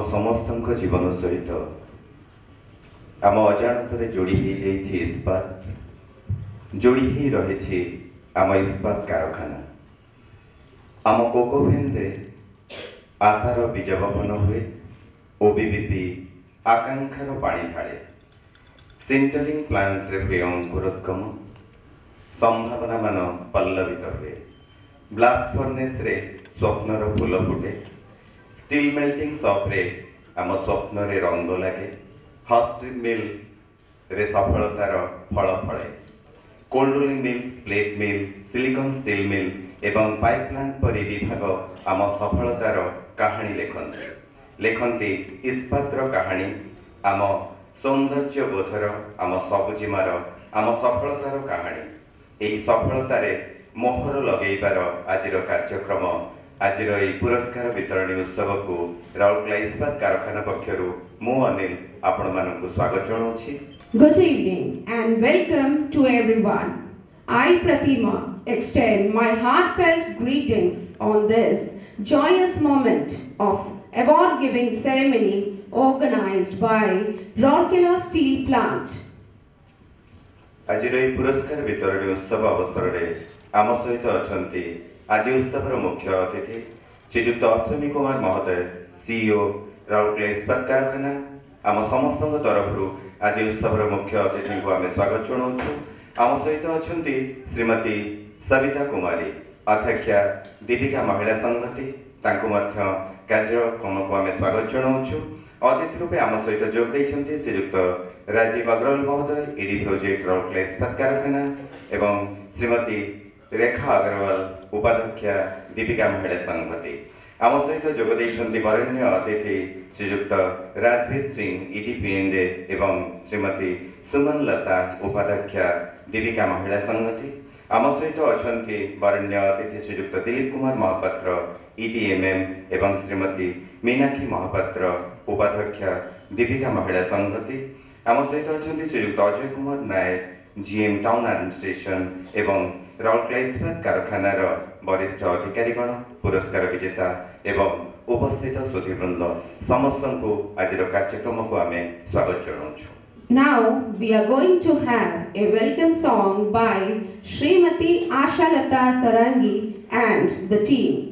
ସମସ୍ତଙ୍କ ଜୀବନ ସହିତ ଆମ ଅଜାଣତରେ ଯୋଡ଼ି ହେଇଯାଇଛି ଇସ୍ପାତ ଯୋଡ଼ି ହେଇ ରହିଛି ଆମ ଇସ୍ପାତ କାରଖାନା ଆମ କୋକୋଭେନରେ ଆଶାର ବୀଜ ବପନ ହୁଏ ଓବିବିପି ଆକାଂକ୍ଷାର ପାଣି ଢାଳେ ସିଣ୍ଟରିଂ ପ୍ଲାଣ୍ଟରେ ହୁଏ ଅଙ୍କୁରୋଦ୍ଗମ ସମ୍ଭାବନାମାନ ପଲ୍ଲବିତ ହୁଏ ବ୍ଲାଷ୍ଟ ଫର୍ନେସ୍ରେ ସ୍ୱପ୍ନର ଫୁଲ ଫୁଟେ ଷ୍ଟିଲ୍ ମେଲ୍ଟିଂ ସପ୍ରେ ଆମ ସ୍ୱପ୍ନରେ ରଙ୍ଗ ଲାଗେ ହଟ୍ ମିଲ୍ରେ ସଫଳତାର ଫଳ ଫଳେ cold rolling mill plate mill silicon steel mill ଏବଂ ପାଇପ୍ ପ୍ଲାଣ୍ଟ ପରି ବିଭାଗ ଆମ ସଫଳତାର କାହାଣୀ ଲେଖନ୍ତି ଲେଖନ୍ତି ଇସ୍ପାତର କାହାଣୀ ଆମ ସୌନ୍ଦର୍ଯ୍ୟ ବୋଧର ଆମ ସବୁଜିମାର ଆମ ସଫଳତାର କାହାଣୀ ଏହି ସଫଳତାରେ ମୋହର ଲଗେଇବାର ଆଜିର କାର୍ଯ୍ୟକ୍ରମ ଆଜିର ଏହି ପୁରସ୍କାର ବିତରଣୀ ଉତ୍ସବକୁ ରାଉରକେଲା ଇସ୍ପାତ କାରଖାନା ପକ୍ଷରୁ ମୁଁ ଅନିଲ ଆପଣମାନଙ୍କୁ ସ୍ୱାଗତ ଜଣାଉଛି Good evening and welcome to everyone. I, Pratima, extend my heartfelt greetings on this joyous moment of award giving ceremony organized by Rourkela Steel Plant. ଆଜିର ଏହି ପୁରସ୍କାର ବିତରଣୀ ଉତ୍ସବ ଅବସରରେ ଆମ ସହିତ ଅଛନ୍ତି ଆଜି ଉତ୍ସବର ମୁଖ୍ୟ ଅତିଥି ଶ୍ରୀଯୁକ୍ତ ଅଶ୍ୱିନୀ କୁମାର ମହୋଦୟ ସିଇଓ ରାଉରକେଲା ଇସ୍ପାତ କାରଖାନା ଆମ ସମସ୍ତଙ୍କ ତରଫରୁ ଆଜି ଉତ୍ସବର ମୁଖ୍ୟ ଅତିଥିଙ୍କୁ ଆମେ ସ୍ୱାଗତ ଜଣାଉଛୁ ଆମ ସହିତ ଅଛନ୍ତି ଶ୍ରୀମତୀ ସବିତା କୁମାରୀ ଅଧ୍ୟକ୍ଷା ଦୀପିକା ମହିଳା ସଂଘତି ତାଙ୍କୁ ମଧ୍ୟ କାର୍ଯ୍ୟକ୍ରମକୁ ଆମେ ସ୍ୱାଗତ ଜଣାଉଛୁ ଅତିଥି ରୂପେ ଆମ ସହିତ ଯୋଗ ଦେଇଛନ୍ତି ଶ୍ରୀଯୁକ୍ତ ରାଜୀବ ଅଗ୍ରୱାଲ ମହୋଦୟ ଇଡି ପ୍ରୋଜେକ୍ଟ ରାଉରକେଲା ଇସ୍ପାତ କାରଖାନା ଏବଂ ଶ୍ରୀମତୀ ରେଖା ଅଗ୍ରୱାଲ ଉପାଧ୍ୟକ୍ଷା ଦୀପିକା ମହିଳା ସଂଘତି ଆମ ସହିତ ଯୋଗ ଦେଇଛନ୍ତି ବରେଣ୍ୟ ଅତିଥି ଶ୍ରୀଯୁକ୍ତ ରାଜବୀର ସିଂ ଇଡି ପିଏନ୍ଏ ଏବଂ ଶ୍ରୀମତୀ ସୁମନ ଲତା ଉପାଧ୍ୟକ୍ଷା ଦୀପିକା ମହିଳା ସଂଘତି ଆମ ସହିତ ଅଛନ୍ତି ବରେଣ୍ୟ ଅତିଥି ଶ୍ରୀଯୁକ୍ତ ଦିଲ୍ଲୀପ କୁମାର ମହାପାତ୍ର ଇଡିଏମ୍ଏମ୍ ଏବଂ ଶ୍ରୀମତୀ ମୀନାକ୍ଷୀ ମହାପାତ୍ର ଉପାଧ୍ୟକ୍ଷା ଦୀପିକା ମହିଳା ସଂଘତି ଆମ ସହିତ ଅଛନ୍ତି Shriyukta Ajay Kumar Nayak GM town administration ଏବଂ ରାଉରକେଲା ଇସ୍ପାତ କାରଖାନାର ବରିଷ୍ଠ ଅଧିକାରୀଗଣ ପୁରସ୍କାର ବିଜେତା ଏବଂ ଉପସ୍ଥିତ ସୁଧୀବୃନ୍ଦ ସମସ୍ତଙ୍କୁ ଆଜିର କାର୍ଯ୍ୟକ୍ରମକୁ ଆମେ ସ୍ୱାଗତ ଜଣାଉଛୁ Now we are going to have a welcome song by Srimati Ashalata Sarangi and the team.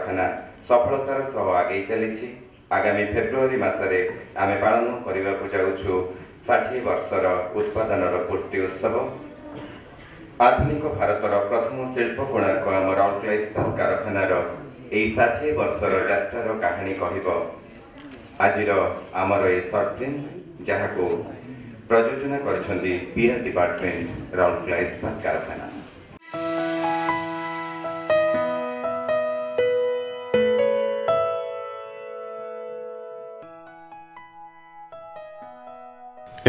କାରଖାନା। ସଫଳତାର ସହ ଆଗେଇ ଚାଲିଛି। ଆଗାମୀ ଫେବୃଆରୀ ମାସରେ ଆମେ ପାଳନ କରିବାକୁ ଯାଉଛୁ ଷାଠିଏ ବର୍ଷର ଉତ୍ପାଦନର ପୂର୍ତ୍ତି ଉତ୍ସବ। ଆଧୁନିକ ଭାରତର ପ୍ରଥମ ଶିଳ୍ପ କୋଣାର୍କ ଆମ ରାଉରକେଲା ଇସ୍ପାତ କାରଖାନାର ଏହି ଷାଠିଏ ବର୍ଷର ଯାତ୍ରାର କାହାଣୀ କହିବ ଆଜିର ଆମର ଏହି ସର୍ଟ ଫିଲ୍ମ ଯାହାକୁ ପ୍ରଯୋଜନା କରିଛନ୍ତି ପିଆର୍ ଡିପାର୍ଟମେଣ୍ଟ ରାଉରକେଲା ଇସ୍ପାତ କାରଖାନା।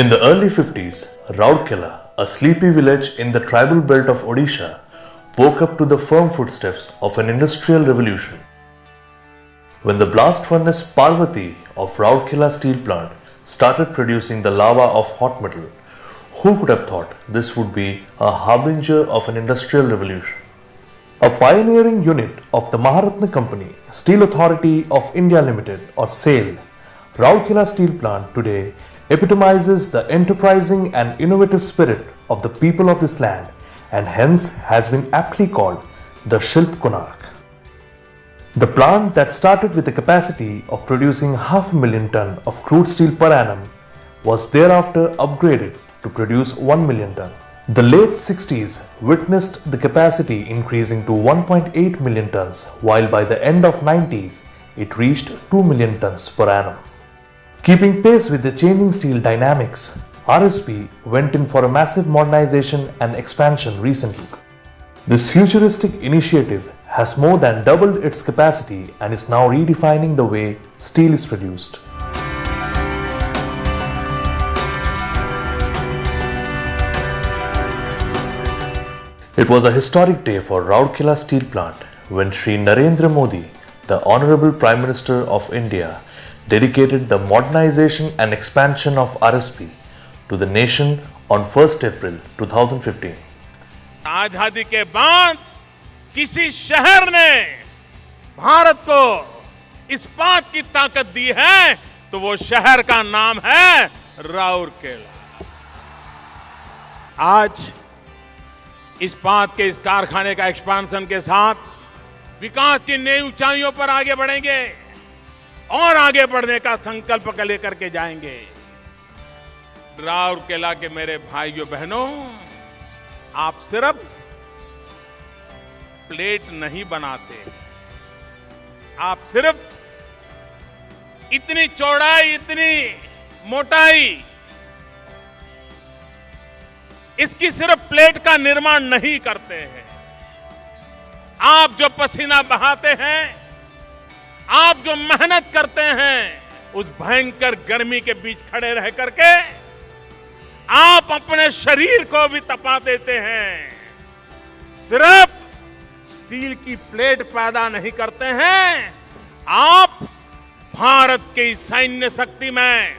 In the early 50s, Rourkela, a sleepy village in the tribal belt of Odisha, woke up to the firm footsteps of an industrial revolution. When the blast furnace Parvati of Rourkela steel plant started producing the lava of hot metal, who could have thought this would be a harbinger of an industrial revolution? A pioneering unit of the Maharatna Company, Steel Authority of India Limited or SAIL, Rourkela steel plant today epitomizes the enterprising and innovative spirit of the people of this land and hence has been aptly called the Shilp Konark. The plant that started with a capacity of producing half a million ton of crude steel per annum was thereafter upgraded to produce 1 million ton. The late 60s witnessed the capacity increasing to 1.8 million tons while by the end of 90s it reached 2 million tons per annum. Keeping pace with the changing steel dynamics, RSP went in for a massive modernization and expansion recently. This futuristic initiative has more than doubled its capacity and is now redefining the way steel is produced. It was a historic day for Rourkela Steel Plant when Sri Narendra Modi, the Honorable Prime Minister of India, dedicated the modernization and expansion of RSP to the nation on 1st April 2015. आज़ादी के बाद किसी शहर ने भारत को इस्पात की ताकत दी है तो वो शहर का नाम है राउरकेला आज इस्पात के, इस कारखाने का एक्सपांशन के साथ विकास की नई ऊंचाइयों पर आगे बढ़ेंगे और आगे बढ़ने का संकल्प लेकर के जाएँगे। राउरकेला के मेरे भाइयों बहनों, आप सिर्फ़ प्लेट नहीं बनाते। आप सिर्फ़ इतनी चौड़ाई, इतनी मोटाई, इसकी सिर्फ़ प्लेट का निर्माण नहीं करते हैं। आप जो पसीना बहाते हैं आप जो मेहनत करते हैं, उस भयंकर गर्मी के बीच खड़े रह करके आप अपने शरीर को भी तपा देते हैं। सिर्फ़ स्टील की प्लेट पैदा नहीं करते हैं। आप भारत की सैन्य शक्ति में,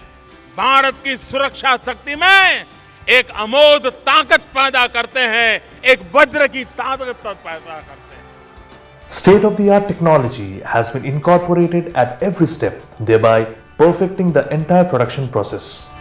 भारत की सुरक्षा शक्ति में एक अमोद ताकत पैदा करते हैं, एक वज्र की ताकत पैदा करते हैं। State of the art technology has been incorporated at every step, thereby perfecting the entire production process.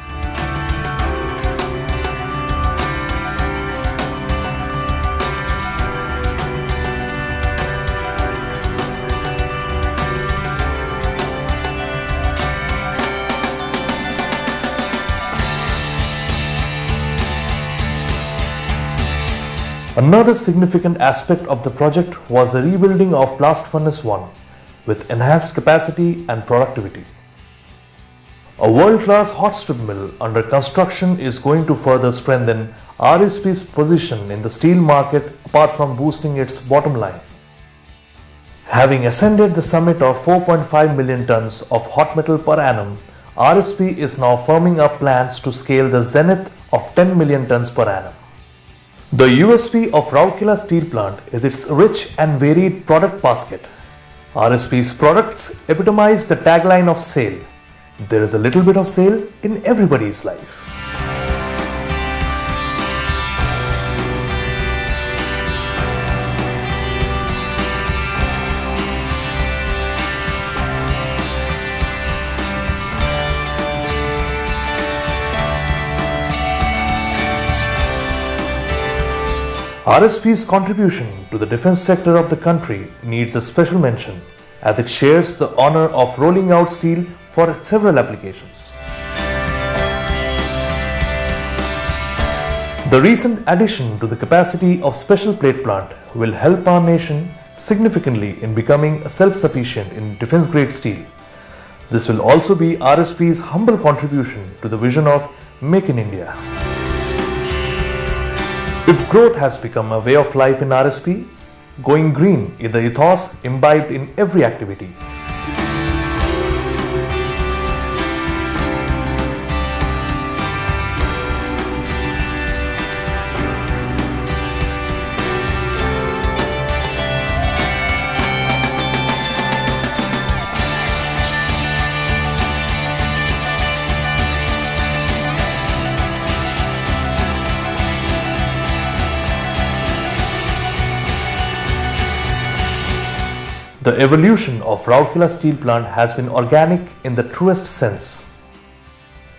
Another significant aspect of the project was the rebuilding of Blast Furnace 1 with enhanced capacity and productivity. A world-class hot strip mill under construction is going to further strengthen RSP's position in the steel market apart from boosting its bottom line. Having ascended the summit of 4.5 million tons of hot metal per annum, RSP is now firming up plans to scale the zenith of 10 million tons per annum. The USP of Rourkela Steel Plant is its rich and varied product basket. RSP's products epitomize the tagline of sale. There is a little bit of sale in everybody's life. RSP's contribution to the defense sector of the country needs a special mention as it shares the honor of rolling out steel for several applications. The recent addition to the capacity of special plate plant will help our nation significantly in becoming self-sufficient in defense grade steel. This will also be RSP's humble contribution to the vision of Make in India. If growth has become a way of life in RSP, going green is the ethos imbibed in every activity. The evolution of Rourkela Steel Plant has been organic in the truest sense.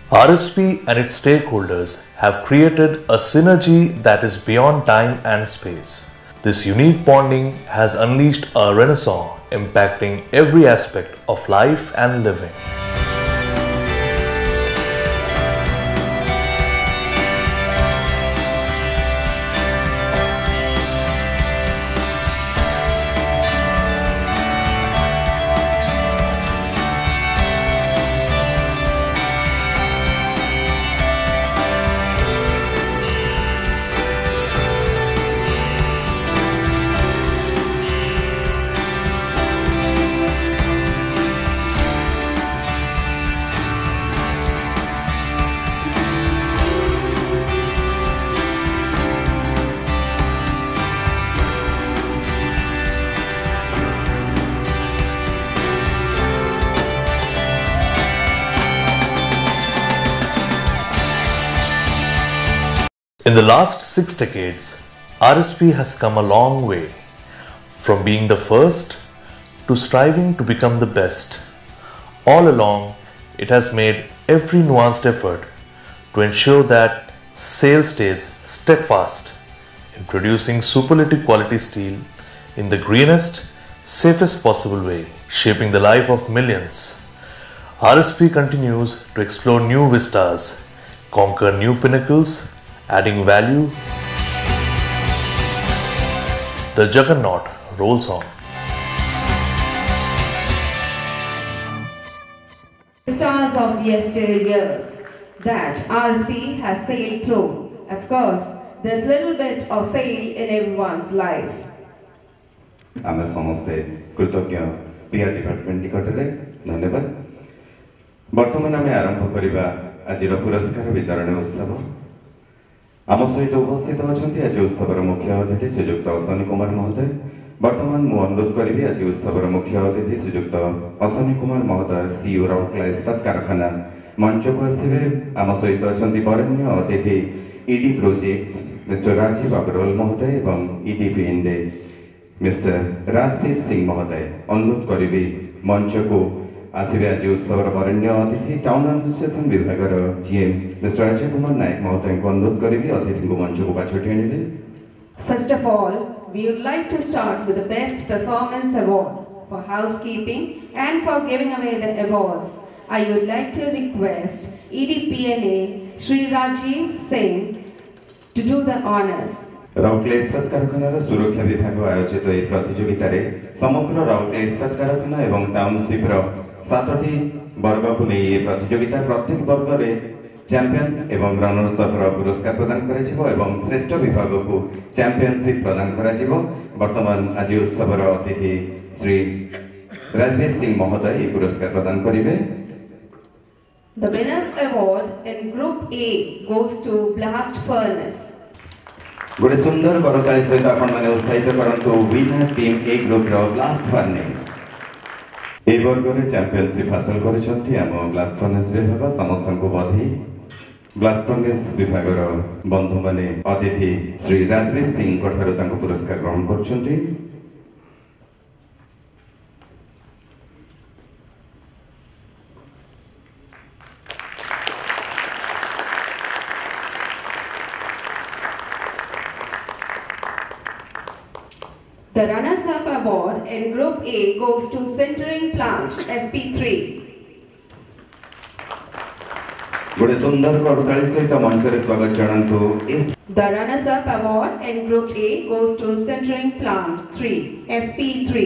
RSP and its stakeholders have created a synergy that is beyond time and space. This unique bonding has unleashed a renaissance impacting every aspect of life and living. In the last six decades, RSP has come a long way from being the first to striving to become the best. All along, it has made every nuanced effort to ensure that sales stays steadfast in producing superlative quality steel in the greenest, safest possible way, shaping the life of millions. RSP continues to explore new vistas, conquer new pinnacles, adding value. The juggernaut rolls on. Stars of yesteryears that RSP has sailed through. Of course, there's little bit of sail in everyone's life. ଆମେ ସମସ୍ତେ କୃତଜ୍ଞ pear department ନିକଟରେ ଧନ୍ୟବାଦ ବର୍ତ୍ତମାନ ଆମେ ଆରମ୍ଭ କରିବା ଆଜିର ପୁରସ୍କାର ବିତରଣୀ ଉତ୍ସବ ଆମ ସହିତ ଉପସ୍ଥିତ ଅଛନ୍ତି ଆଜି ଉତ୍ସବର ମୁଖ୍ୟ ଅତିଥି ଶ୍ରୀଯୁକ୍ତ ଅଶ୍ୱନୀ କୁମାର ମହୋଦୟ ବର୍ତ୍ତମାନ ମୁଁ ଅନୁରୋଧ କରିବି ଆଜି ଉତ୍ସବର ମୁଖ୍ୟ ଅତିଥି ଶ୍ରୀଯୁକ୍ତ ଅଶ୍ୱନୀ କୁମାର ମହୋଦୟ ସିଇଓ ରାଉରକେଲା ଇସ୍ପାତ କାରଖାନା ମଞ୍ଚକୁ ଆସିବେ ଆମ ସହିତ ଅଛନ୍ତି ବରେଣ୍ୟ ଅତିଥି ED project mister Rajiv Agarwal ମହୋଦୟ ଏବଂ ଇଡିପି ଇଣ୍ଡେ ମିଷ୍ଟର ରାଜବୀର ସିଂ ମହୋଦୟ ଅନୁରୋଧ କରିବି ମଞ୍ଚକୁ ଆସିବେ ଆଜି ଉତ୍ସବର ବରେଣ୍ୟ ଅତିଥି ଟାଉନ ଆଡମିନିଷ୍ଟ୍ରେସନ ବିଭାଗର ଜିଏମ୍ ମିଷ୍ଟର ଅଜୟ କୁମାର ନାୟକ ମହୋଦୟଙ୍କୁ ଅନୁରୋଧ କରିବି ଅତିଥିଙ୍କୁ ମଞ୍ଚକୁ ପାଛୋଟି ଆଣିବେ First of all, we would like to start with the Best Performance Award for housekeeping and for giving away the awards. I would like to request E EDPNA Sri Rajiv Singh to do the honors. Rourkela ଇସ୍ପାତ କାରଖାନାର ସୁରକ୍ଷା ବିଭାଗ ଆୟୋଜିତ ଏହି ପ୍ରତିଯୋଗିତାରେ ସମଗ୍ର ରାଉରକେଲା ଇସ୍ପାତ କାରଖାନା ଏବଂ ଟାଉନସିପ୍ର ସାତଟି ବର୍ଗକୁ ନେଇ ଏହି ପ୍ରତିଯୋଗିତା ପ୍ରତ୍ୟେକ ବର୍ଗରେ ଚାମ୍ପିୟନ ଏବଂ ରନର୍ସ ଅଫ୍ର ପୁରସ୍କାର ପ୍ରଦାନ କରାଯିବ ଏବଂ ଶ୍ରେଷ୍ଠ ବିଭାଗକୁ ଚାମ୍ପିୟନସିପ୍ ପ୍ରଦାନ କରାଯିବ ବର୍ତ୍ତମାନ ଆଜି ଉତ୍ସବର ଅତିଥି ଶ୍ରୀ ରାଜବୀର ସିଂ ମହୋଦୟ ଏହି ପୁରସ୍କାର ପ୍ରଦାନ କରିବେ The winners award in Group A goes to Blast Furnace. ଗୋଟେ ସୁନ୍ଦର କରତାଳି ସହିତ ଆପଣମାନେ ଉତ୍ସାହିତ କରନ୍ତୁ ୱିନର ଟିମ୍ ଏ ଗ୍ରୁପର ବ୍ଲାଷ୍ଟ ଫର୍ନେସ୍ ଏ ବର୍ଗରେ ଚାମ୍ପିୟନସିପ୍ ହାସଲ କରିଛନ୍ତି ଆମ ବ୍ଲାଷ୍ଟ ଫର୍ନେସ୍ ବିଭାଗ ସମସ୍ତଙ୍କୁ ବଧେଇ ବ୍ଲାଷ୍ଟ ଫର୍ନେସ୍ ବିଭାଗର ବନ୍ଧୁମାନେ ଅତିଥି ଶ୍ରୀ ରାଜବୀର ସିଂଙ୍କ ଠାରୁ ତାଙ୍କୁ ପୁରସ୍କାର ଗ୍ରହଣ କରୁଛନ୍ତି in Group A goes to Sintering Plant SP3. ଗୋଟେ ସୁନ୍ଦର କରତାଳି ସହିତ ମଞ୍ଚରେ ସ୍ୱାଗତ ଜଣାନ୍ତୁ S The runners-up award in Group A goes to Sintering Plant 3 SP3.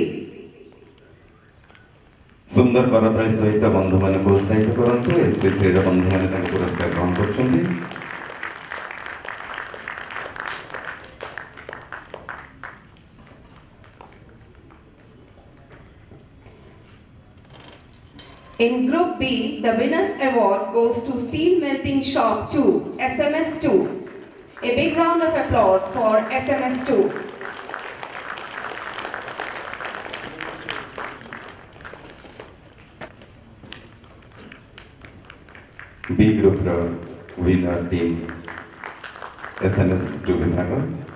ସୁନ୍ଦର କରତାଳି ସହିତ ବନ୍ଧୁମାନଙ୍କୁ ଉତ୍ସାହିତ କରନ୍ତୁ ଏସ୍ପି ଥ୍ରୀର ବନ୍ଧୁମାନେ ତାଙ୍କୁ ପୁରସ୍କାର ଗ୍ରହଣ କରୁଛନ୍ତି In Group B, the winner's award goes to Steel Melting Shop 2, SMS 2. A big round of applause for SMS 2. B group round winner team SMS 2 Vinaga.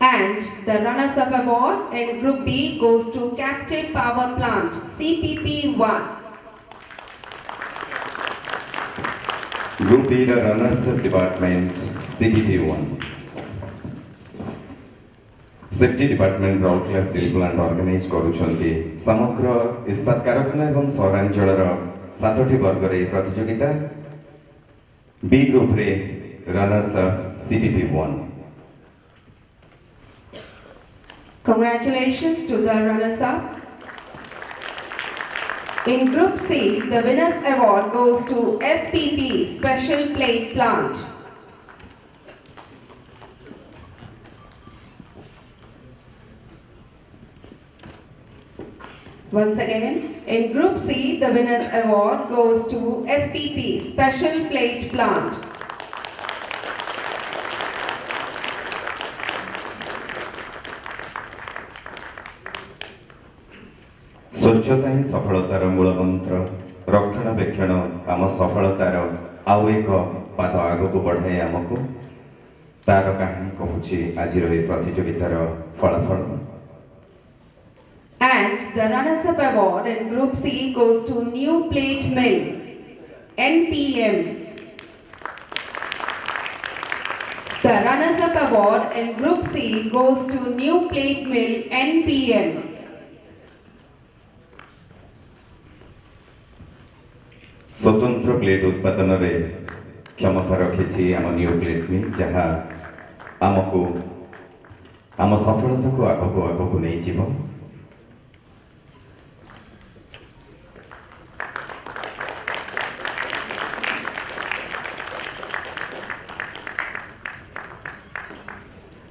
And the runners-up award in Group B goes to Captive Power Plant CPP 1. Group Veer runners department CPP one safety department Rourkela steel plant organise କରୁଛନ୍ତି ସମଗ୍ର ଇସ୍ପାତ କାରଖାନା ଏବଂ ସହରାଞ୍ଚଳର ସାତଟି ବର୍ଗରେ ଏହି ପ୍ରତିଯୋଗିତା ବି ଗ୍ରୁପରେ runners CPP one Congratulations to the runners-up. In Group C, the winners award goes to SPP Special Plate Plant. Once again, in Group C, the winners award goes to SPP Special Plate Plant. ସ୍ୱଚ୍ଛତା ହିଁ ସଫଳତାର ମୂଳ ମନ୍ତ୍ର ରକ୍ଷଣାବେକ୍ଷଣ ଆମ ସଫଳତାର ଆଉ ଏକ ପାଦ ଆଗକୁ ବଢ଼ାଏ ଆମକୁ ତାର କାହାଣୀ କହୁଛି ଆଜିର ଏହି ପ୍ରତିଯୋଗିତାର ଫଳାଫଳ And the runners-up award in Group C goes to New Plate Mill, NPM. The runners-up award in Group C goes to New Plate Mill, NPM. ସ୍ୱତନ୍ତ୍ର ପ୍ଲେଟ୍ ଉତ୍ପାଦନରେ କ୍ଷମତା ରଖିଛି ଆମ ନ୍ୟୁ ପ୍ଲେଟ୍ ମିଲ୍ ଯାହା ଆମକୁ ଆମ ସଫଳତାକୁ ଆଗକୁ ଆଗକୁ ନେଇଯିବ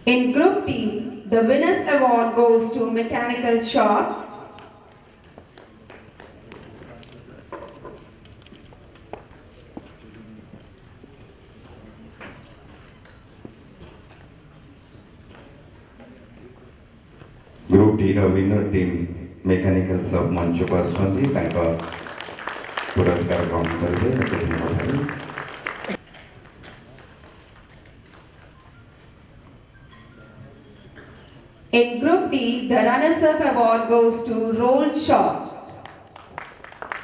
In Group D, the winners award goes to Mechanical Shop. winner team mechanical सब मंच को आसकार ग्रहण करेंगे धन्यवाद In Group D, the runners-up award goes to Roll Shot.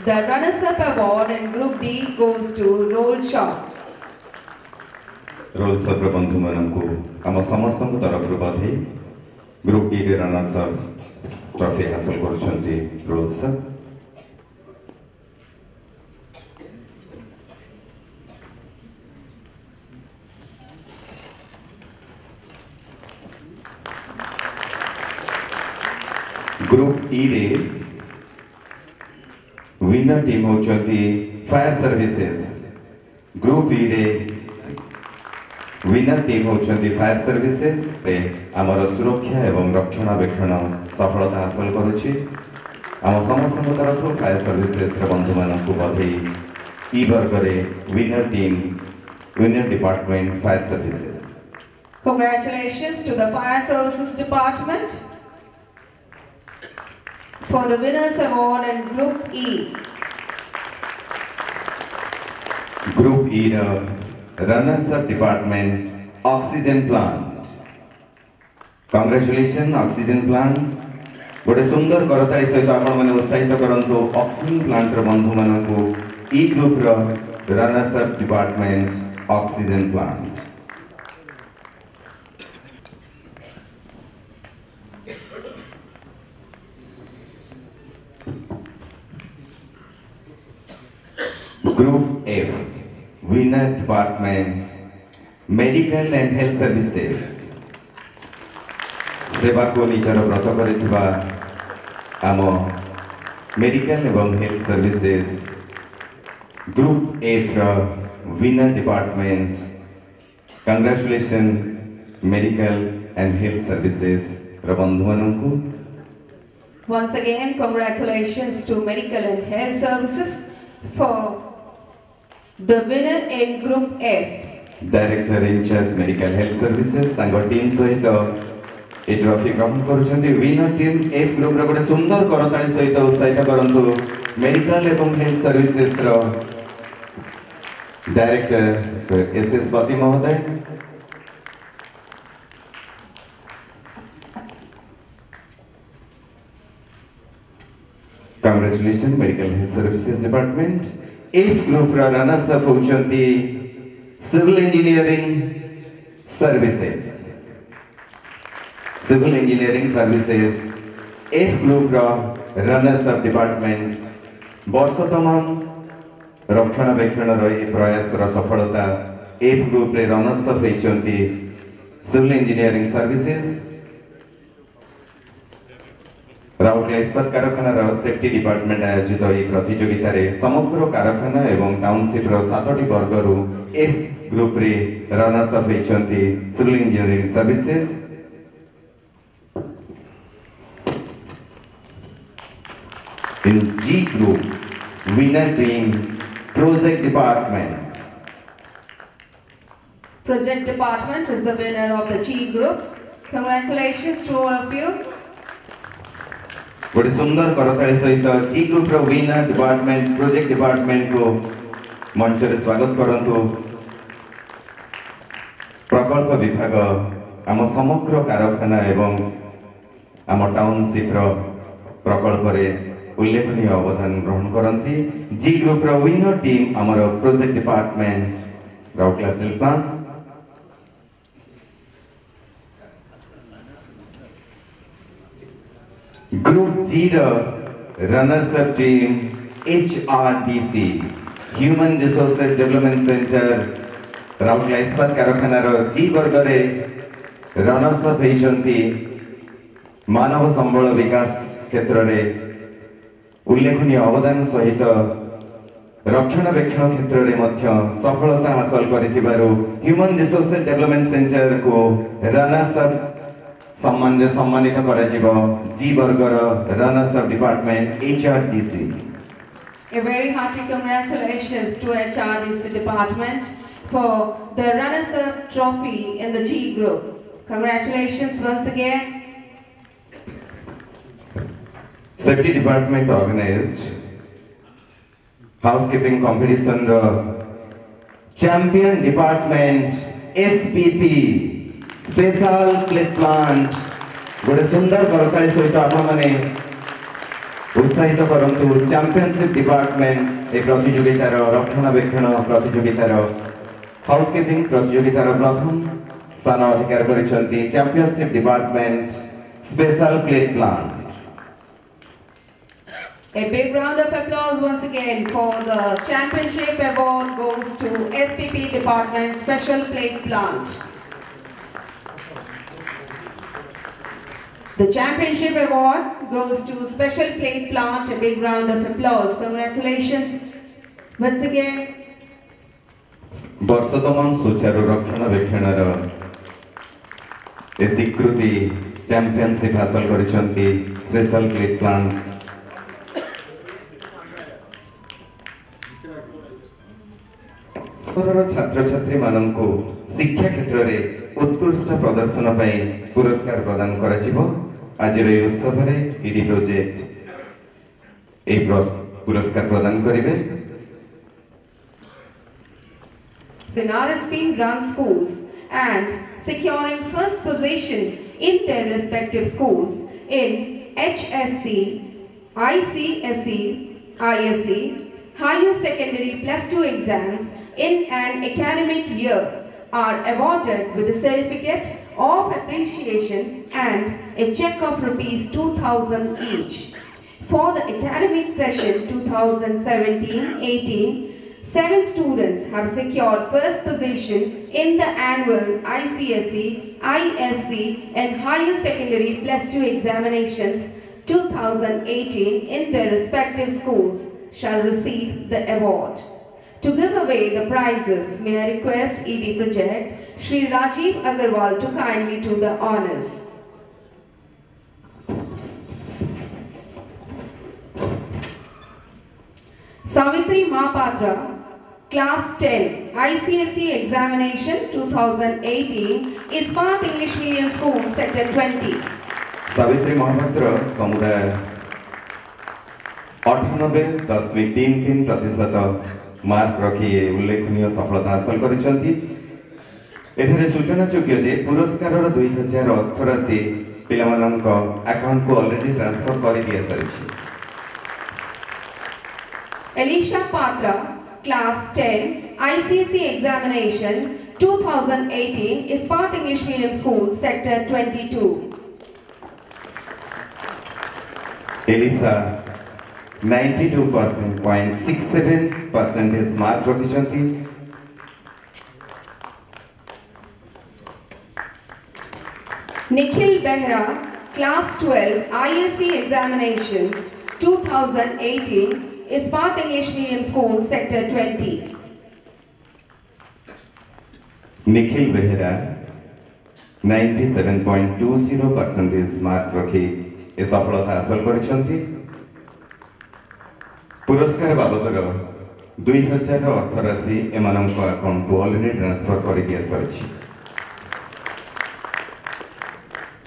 The runners-up award in Group D goes to Roll Shot. Roll Shot Prabandhu मानन ko, हम samastham ko रू बधाई ग्रुप डी रे रनर्स अप ଟ୍ରଫି ହାସଲ କରୁଛନ୍ତି roll ସବ୍ group ଇରେ winner team ହେଉଛନ୍ତି fire services group ଇରେ ୱିନର ଟିମ୍ ହେଉଛନ୍ତି ଫାୟାର ସର୍ଭିସେସ୍ ଆମର ସୁରକ୍ଷା ଏବଂ ରକ୍ଷଣାବେକ୍ଷଣ ସଫଳତା ହାସଲ କରୁଛି ଆମ ସମସ୍ତଙ୍କ ତରଫରୁ ଫାୟାର ସର୍ଭିସେସ୍ର ବନ୍ଧୁମାନଙ୍କୁ ବଧେଇ ଇ ବର୍ଗରେ winner team winner department fire services Congratulations to the Fire Services Department for the winners award in Group E. Group year runners up department oxygen plant congratulation oxygen plant ଗୋଟେ ସୁନ୍ଦର କରତାଳି ସହିତ ଆପଣମାନେ ଉତ୍ସାହିତ କରନ୍ତୁ ଅକ୍ସିଜେନ୍ ପ୍ଲାଣ୍ଟର ବନ୍ଧୁମାନଙ୍କୁ ଇ ଗ୍ରୁପର runners up department oxygen plant Group F, winner department, medical and health services. ସେବାକୁ ନିଜର ବ୍ରତ କରିଥିବା ଆମ ମେଡିକାଲ ଏବଂ health services group ଏଫ୍ର winner department congratulation medical and health ସର୍ଭିସେସ୍ର ବନ୍ଧୁମାନଙ୍କୁ Once again, congratulations to Medical and Health Services for The winner in Group F. Director in charge Medical Health Services, सांगो team सहित ए trophy ग्रहण करुछन्ति winner team F group रो गोटे सुंदर करताली सहित उत्साहित करंतु मेडिकल एवं हेल्थ सर्विसेज़ रो डायरेक्टर एस एस पति महोदय Congratulations, Medical Health Services Department. if group runners funzionti civil engineering services civil engineering services if group runners of department ବର୍ଷ ତମାମ ରକ୍ଷଣାବେକ୍ଷଣର ଏହି ପ୍ରୟାସର ସଫଳତା ଏଫ୍ ଗ୍ରୁପ୍ରେ ରନର୍ସ ଅଫ୍ ହେଇଛନ୍ତି ସିଭିଲ୍ ଇଞ୍ଜିନିୟରିଂ ସର୍ଭିସେସ୍ রাউরকেলা ইস্পাত কারখানার সেফটি ডিপার্টমেন্ট আয়োজিত এই প্রতিযোগিতার সমগ্র কারখানা এবং টাউনশিপর সাতটি বর্গর এফ গ্রুপে রনর্স অফ হয়েছেন civil engineering services In G group, winner team, project department. Project department is the winner of the G group. Congratulations to all of you. ଗୋଟେ ସୁନ୍ଦର କରତାଳି ସହିତ ଜି ଗ୍ରୁପର ୱିନର ଡିପାର୍ଟମେଣ୍ଟ ପ୍ରୋଜେକ୍ଟ ଡିପାର୍ଟମେଣ୍ଟକୁ ମଞ୍ଚରେ ସ୍ୱାଗତ କରନ୍ତୁ ପ୍ରକଳ୍ପ ବିଭାଗ ଆମ ସମଗ୍ର କାରଖାନା ଏବଂ ଆମ ଟାଉନସିପ୍ର ପ୍ରକଳ୍ପରେ ଉଲ୍ଲେଖନୀୟ ଅବଦାନ ଗ୍ରହଣ କରନ୍ତି ଜି ଗ୍ରୁପର ୱିନର ଟିମ୍ ଆମର project department Rourkela steel Group G the runners up team HRDC Human Resources Development Center Rourkela ଇସ୍ପାତ କାରଖାନାର ଜି ବର୍ଗରେ ରନର୍ସ ଅପ୍ ହେଇଛନ୍ତି ମାନବ ସମ୍ବଳ ବିକାଶ କ୍ଷେତ୍ରରେ ଉଲ୍ଲେଖନୀୟ ଅବଦାନ ସହିତ ରକ୍ଷଣାବେକ୍ଷଣ କ୍ଷେତ୍ରରେ ମଧ୍ୟ ସଫଳତା ହାସଲ କରିଥିବାରୁ ହ୍ୟୁମାନ ରିସୋର୍ସେସ୍ ଡେଭଲପମେଣ୍ଟ ସେଣ୍ଟରକୁ ରନର୍ସ ଅପ୍ ସମ୍ମାନରେ ସମ୍ମାନିତ କରାଯିବ G burger runners up department H R D C A very hearty congratulations to HRDC department for the runners-up trophy in the G group. Congratulations once again. Safety Department organized housekeeping competition ର champion department SPP special plate plant ଗୋଟେ ସୁନ୍ଦର କରତାଳି ସହିତ ଆପଣମାନେ ଉତ୍ସାହିତ କରନ୍ତୁ championship department ଏ ପ୍ରତିଯୋଗିତାର ରକ୍ଷଣାବେକ୍ଷଣ ପ୍ରତିଯୋଗିତାର ହାଉସକିପିଂ ପ୍ରତିଯୋଗିତାର ପ୍ରଥମ ସ୍ଥାନ ଅଧିକାର କରିଛନ୍ତି championship department special plate plant A big round of applause once again for the championship award goes to SPP department special plate plant. The championship award goes to special plate plant. A big round of applause. Congratulations once again. ବର୍ଷ ତମାମ ସୁଚାରୁ ରକ୍ଷଣାବେକ୍ଷଣର ଏ ସ୍ୱୀକୃତି championship ହାସଲ କରିଛନ୍ତି special clip plant ସ୍ତରର ଛାତ୍ରଛାତ୍ରୀମାନଙ୍କୁ ଶିକ୍ଷା କ୍ଷେତ୍ରରେ ଉତ୍କୃଷ୍ଟ ପ୍ରଦର୍ଶନ ପାଇଁ ପୁରସ୍କାର ପ୍ରଦାନ କରାଯିବ আজির এই উৎসবের ED project schools and securing first position in their respective schools in HSC, ICSE, ISE, higher secondary plus 2 exams in an academic year are awarded with a certificate of appreciation and a check of rupees 2000 each. For the academic session 2017-18, seven students have secured first position in the annual ICSE, ISC and higher secondary plus 2 examinations 2018 in their respective schools shall receive the award. To give away the prizes, may I request ED Project Sri Rajiv Agarwal to kindly do the honors. Savitri Mahapatra, Class 10, ICSE Examination 2018, Ispath English Medium School, Sector 20. Savitri Mahapatra, Samudaya. अठानबे दशमिक तीन तीन प्रतिशत mark रखी उल्लेखनीय सफलता हासिल कर ଏଠାରେ ସୂଚନାଯୋଗ୍ୟ ଯେ ପୁରସ୍କାରର ଦୁଇ ହଜାର ଅର୍ଥ ରାଶି ପିଲାମାନଙ୍କ ଆକାଉଣ୍ଟକୁ already transfer କରିଦିଆସାରିଛି Elisha Patra, Class 10, ICSE Examination 2018, Ispat English Medium School, Sector 22. Elisha ninety two percent point six seven percentage mark ରଖିଛନ୍ତି Nikhil Behra, Class 12, ISE Examinations 2018, Ispat English Medium School, Sector 20. Nikhil Behera ninety seven point two zero percentage mark ରଖି ଏ ସଫଳତା ହାସଲ କରିଛନ୍ତି ପୁରସ୍କାର ବାବଦର ଦୁଇ ହଜାର ଅର୍ଥ ରାଶି ଏମାନଙ୍କ ଆକାଉଣ୍ଟକୁ ଅଲରେଡି ଟ୍ରାନ୍ସଫର କରିଦିଆସାରିଛି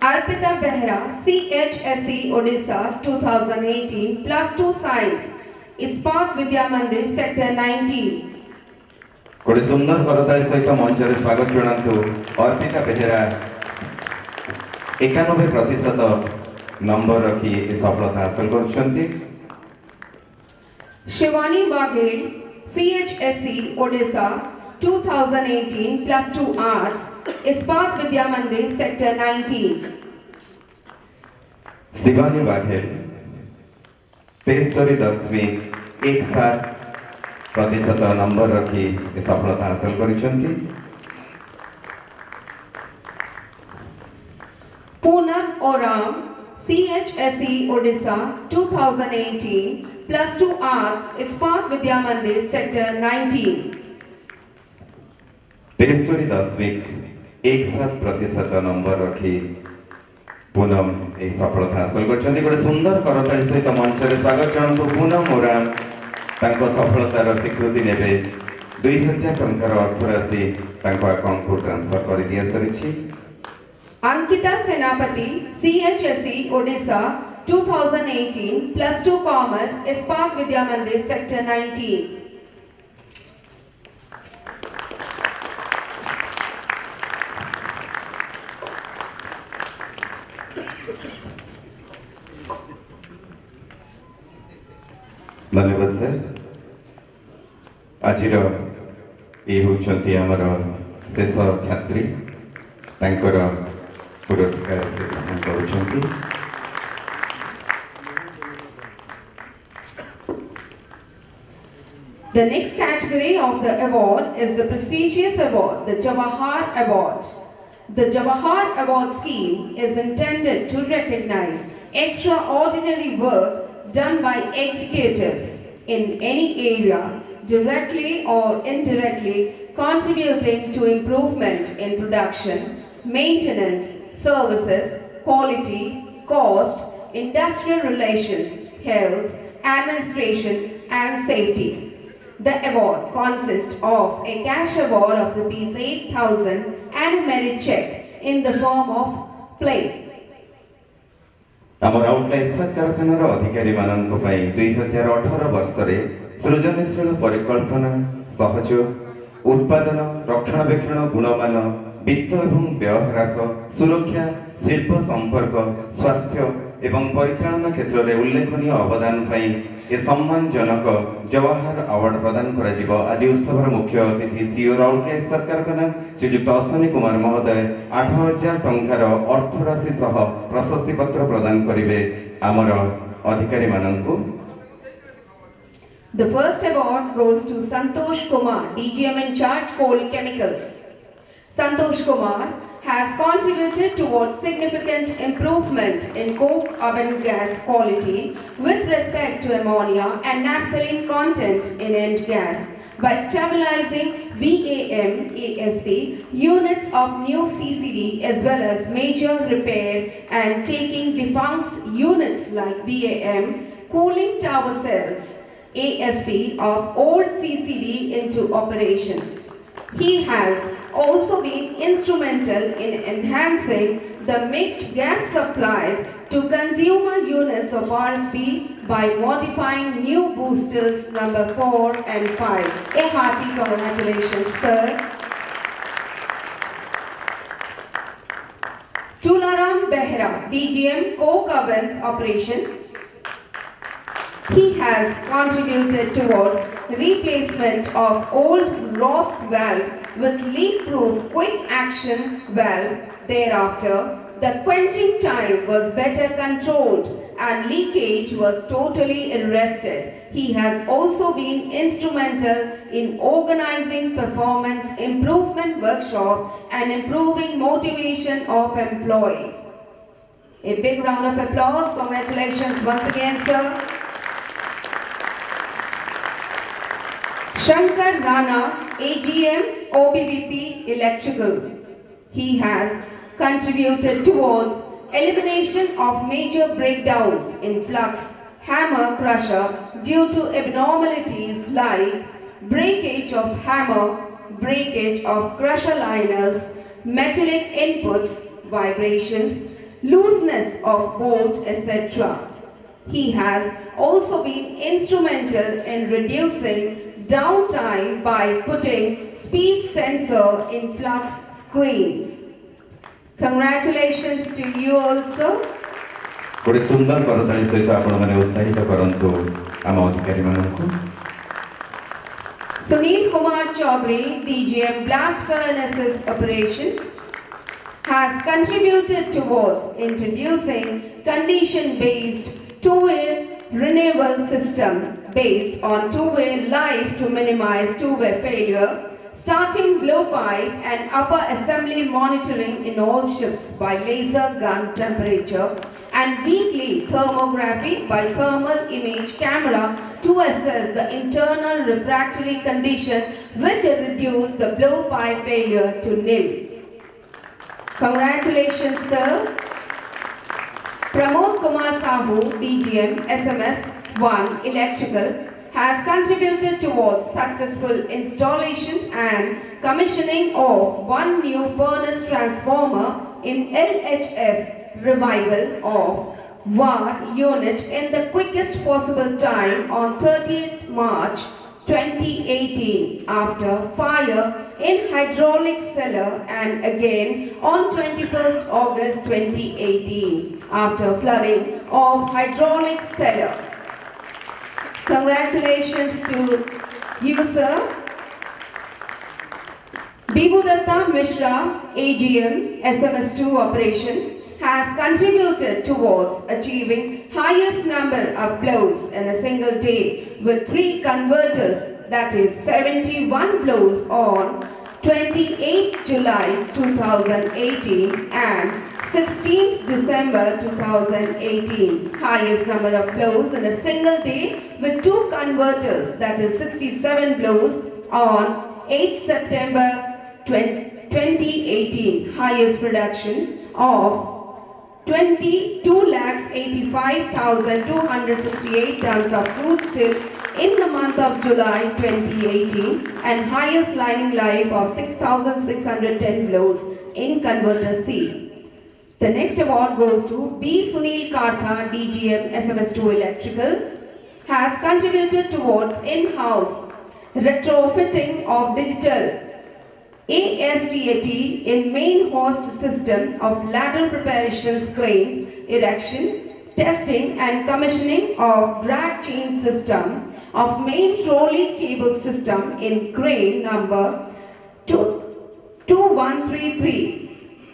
Arpita Behra, CHSE Odisha 2018, plus 2 Science, Ispat Vidya Mandir, Sector 19. ଗୋଟେ ସୁନ୍ଦର କରତାଳି ସହିତ ମଞ୍ଚରେ ସ୍ୱାଗତ ଜଣାନ୍ତୁ ଅର୍ପିତା ବେହେରା ଏକାନବେ ପ୍ରତିଶତ ନମ୍ବର ରଖି ଏ ସଫଳତା ହାସଲ କରୁଛନ୍ତି Shivani Baghel, CHSE Odisha 2018 plus 2 Arts, Ispat Vidya Mandir, Sector 19. Shivani Waghel, પેસ્ટરી દસમી એક સાત પ્રતિશત નંબર રખી એ સફળતા હાંસલ କରିଛନ୍ତି પૂનમ oram CHSE Odisha 2018 plus 2 arts it's part Vidya Mandir sector 19 ତେସ୍ତରୀ ଦଶମିକ ଏକ ସାତ ପ୍ରତିଶତ ନମ୍ବର ରଖି ପୁନମ ଏହି ସଫଳତା ହାସଲ କରିଛନ୍ତି ଗୋଟେ ସୁନ୍ଦର କରତାଳି ସହିତ ମଞ୍ଚରେ ସ୍ୱାଗତ ଜଣାନ୍ତୁ ପୁନମ ଓରାମ ତାଙ୍କ ସଫଳତାର ସ୍ୱୀକୃତି ନେବେ ଦୁଇ ହଜାର ଟଙ୍କାର ଅର୍ଥରାଶି ତାଙ୍କ ଆକାଉଣ୍ଟକୁ ଟ୍ରାନ୍ସଫର କରିଦିଆ ସରିଛି Ankita Senapati, CHSE Odisha 2018, plus 2 Commerce, Ispat Vidya Mandir, Sector 19. ଧନ୍ୟବାଦ ସାର୍ ଆଜିର ଇଏ ହେଉଛନ୍ତି ଆମର ଶେଷ ଛାତ୍ରୀ ତାଙ୍କର ପୁରସ୍କାର ସେ ଗ୍ରହଣ କରୁଛନ୍ତି The next category of the award is the prestigious award, the Jawahar Award. The Jawahar Award scheme is intended to recognize extraordinary work done by executives in any area, directly or indirectly contributing to improvement in production, maintenance, services, quality, cost, industrial relations, health, administration, and safety. The award consists of a cash award of rupees 8000 and a merit check in the form of plate. ଆମ ରାଉରକେଲା ଇସ୍ପାତ କାରଖାନାର ଅଧିକାରୀମାନଙ୍କ ପାଇଁ ଦୁଇ ହଜାର ଅଠର ବର୍ଷରେ ସୃଜନଶୀଳ ପରିକଳ୍ପନା ସହଯୋଗ ଉତ୍ପାଦନ ରକ୍ଷଣାବେକ୍ଷଣ ଗୁଣମାନ ବିତ୍ତ ଏବଂ ବ୍ୟୟ ହ୍ରାସ ସୁରକ୍ଷା ଶିଳ୍ପ ସମ୍ପର୍କ ସ୍ୱାସ୍ଥ୍ୟ ଏବଂ ପରିଚାଳନା କ୍ଷେତ୍ରରେ ଉଲ୍ଲେଖନୀୟ ଅବଦାନ ପାଇଁ ଏ ସମ୍ମାନଜନକ ଜୱାହର ଆୱାର୍ଡ ପ୍ରଦାନ କରାଯିବ ଆଜି ଉତ୍ସବର ମୁଖ୍ୟ ଅତିଥି ସିଓ ରାଉରକେଲା ଇସ୍ପାତ କାରଖାନା ଶ୍ରୀଯୁକ୍ତ ଅଶ୍ୱିନୀ କୁମାର ମହୋଦୟ ଆଠ ହଜାର ଟଙ୍କାର ଅର୍ଥରାଶି ସହ ପ୍ରଶସ୍ତି ପତ୍ର ପ୍ରଦାନ କରିବେ ଆମର ଅଧିକାରୀମାନଙ୍କୁ The first award goes to Santosh Kumar, DGM in charge Coal Chemicals. Santosh Kumar has contributed towards significant improvement in coke oven gas quality with respect to ammonia and naphthalene content in end gas by stabilizing VAM ASP units of new CCD as well as major repair and taking defunct units like VAM cooling tower cells ASP of old CCD into operation. He has also been instrumental in enhancing the mixed gas supplied to consumer units of RSP by modifying new boosters number 4 and 5. A hearty congratulations, sir. Tularam Behra, DGM Ovens Operation, he has contributed towards replacement of old Ross valve with leak-proof quick action valve. Thereafter, the quenching time was better controlled and leakage was totally arrested. He has also been instrumental in organizing performance improvement workshop and improving motivation of employees. A big round of applause. Congratulations once again, sir. Shankar Rana, AGM, OBBP Electrical. He has contributed towards elimination of major breakdowns in flux hammer crusher due to abnormalities like breakage of hammer, breakage of crusher liners, metallic inputs, vibrations, looseness of bolt, etc. He has also been instrumental in reducing downtime by putting speed sensor in flux screens. Congratulations to you also. ଗୋଟେ ସୁନ୍ଦର କରତାଳି ସହିତ ଆପଣମାନେ ଉତ୍ସାହିତ କରନ୍ତୁ ଆମ ଅଧିକାରୀମାନଙ୍କୁ Sunil Kumar Chaudhary, DGM Blast Furnaces Operation, has contributed towards introducing condition-based two-way renewal system based on two-way life to minimize two-way failure, starting blowpipe and upper assembly monitoring in all ships by laser gun temperature and weekly thermography by thermal image camera to assess the internal refractory condition which reduce the blowpipe failure to nil. Congratulations, sir. Pramod Kumar Sahu, DGM, SMS 1 Electrical, has contributed towards successful installation and commissioning of one new furnace transformer in LHF revival of VAR unit in the quickest possible time on 30th March 2018 after fire in hydraulic cellar and again on 21st August 2018 after flooding of hydraulic cellar. Congratulations to you, sir. Bibudatta Mishra, AGM, SMS2 operation, has contributed towards achieving highest number of blows in a single day with three converters, that is 71 blows on 28 July 2018 and 16th December 2018. Highest number of blows in a single day with two converters, that is 67 blows on 8 September 2018. Highest production of 22 lakhs 85,268 tons of crude steel in the month of July 2018 and highest lining life of 6,610 blows in converter C. The next award goes to B. Sunil Kartha, DGM SMS2 Electrical, has contributed towards in-house retrofitting of digital ASTAT in main host system of ladder preparation cranes, erection, testing and commissioning of drag chain system of main trolley cable system in crane number 2 2133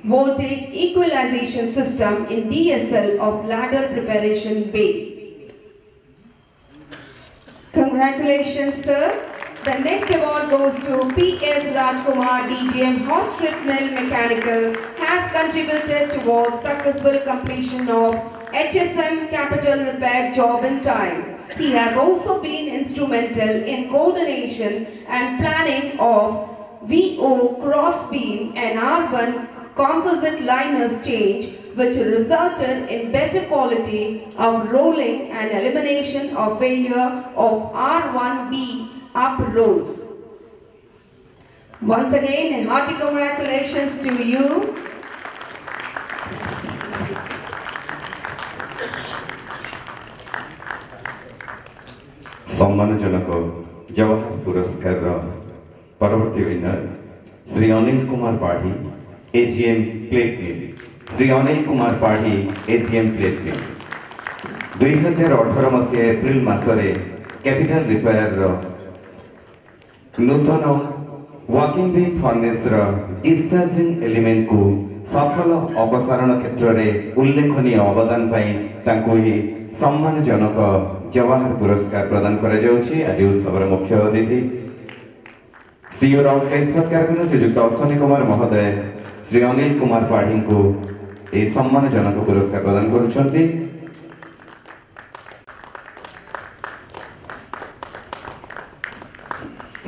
voltage equalization system in DSL of ladder preparation bay. Congratulations, sir. The next award goes to P.S. Rajkumar, DGM Horse Strip Mill Mechanical, has contributed towards successful completion of HSM capital repair job in time. He has also been instrumental in coordination and planning of VO cross beam and R1 composite liners change which resulted in better quality of rolling and elimination of failure of R1B up rolls. Once again, a hearty congratulations to you. ସମ୍ମାନଜନକ ଜବାହର ପୁରସ୍କାରର ପରବର୍ତ୍ତୀ winner Shri Anil Kumar Padhi AGM plate mill Shri Anil Kumar Padhi AGM plate mill ଦୁଇ ହଜାର ଅଠର ମସିହା April ମାସରେ capital ରିପେୟାରର ନୂତନ walking beam ଫର୍ନେସ୍ର ଡିସଚାର୍ଜିଂ ଏଲିମେଣ୍ଟକୁ ସଫଳ ଅପସାରଣ କ୍ଷେତ୍ରରେ ଉଲ୍ଲେଖନୀୟ ଅବଦାନ ପାଇଁ ତାଙ୍କୁ ଏହି ସମ୍ମାନଜନକ ଜବାହର ପୁରସ୍କାର ପ୍ରଦାନ କରାଯାଉଛି ଆଜି ଉତ୍ସବର ମୁଖ୍ୟ ଅତିଥି ସିଓ ରାଉତ ଇସ୍ପାତ କାରଖାନା ଶ୍ରୀଯୁକ୍ତ ଅଶ୍ୱନୀ କୁମାର ମହୋଦୟ ଶ୍ରୀ ଅନିଲ କୁମାର ପାଢ଼ୀଙ୍କୁ ଏହି ସମ୍ମାନଜନକ ପୁରସ୍କାର ପ୍ରଦାନ କରୁଛନ୍ତି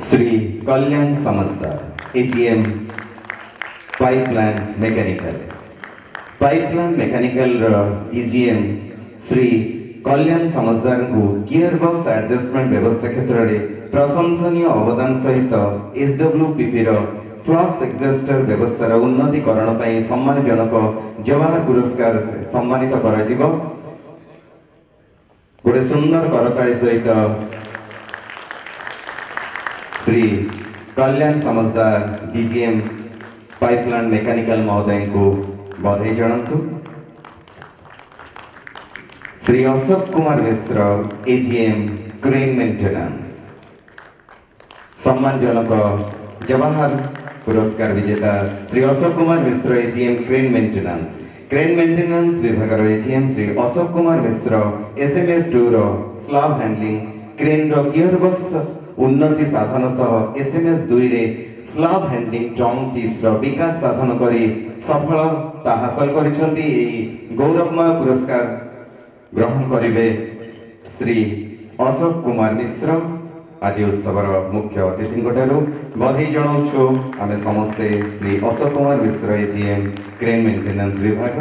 Shri Kalyan Samastar AGM pipeline mechanical pipeline ମେକାନିକାଲର ଇଜିଏମ୍ Shri କଲ୍ୟାଣ ସମସ୍ତାରଙ୍କୁ ଗିୟର ବକ୍ସ ଆଡଜଷ୍ଟମେଣ୍ଟ ବ୍ୟବସ୍ଥା କ୍ଷେତ୍ରରେ ପ୍ରଶଂସନୀୟ ଅବଦାନ ସହିତ ଏସ୍ଡବ୍ଲ୍ୟୁପିପିର ଫ୍ଲକ୍ସ ଏକ୍ସଜଷ୍ଟର ବ୍ୟବସ୍ଥାର ଉନ୍ନତିକରଣ ପାଇଁ ସମ୍ମାନଜନକ ଜବାହର ପୁରସ୍କାର ସମ୍ମାନିତ କରାଯିବ ଗୋଟେ ସୁନ୍ଦର କରତାଳି ସହିତ Shri Kalyan Samastar DGM pipeline mechanical ମହୋଦୟଙ୍କୁ ବଧେଇ ଜଣାନ୍ତୁ Shri Ashok Kumar Mishra AGM crane maintenance সম্মানজনক জওয়াহর পুরস্কার বিজেতা Shri Ashok Kumar Mishra AGM crane maintenance crane maintenance বিভাগর AGM Shri Ashok Kumar Mishra SMS টুর স্লাବ হ্যান্ডলিং ক্রেন্র গিয়রবক্স উন্নতি সাধন সহ এসএমএস দুইরে স্লাব হ্যান্ডলিং টং টিপসর বিকাশ সাধন করে সফলতা হাসল করেছেন এই গৌরবময় পুরস্কার ग्रहण करेंगे श्री अशोक कुमार मिश्र आज उत्सव मुख्य अतिथि बधई जनाऊु आम समस्ते Shri Ashok Kumar Mishra AGM crane maintenance विभाग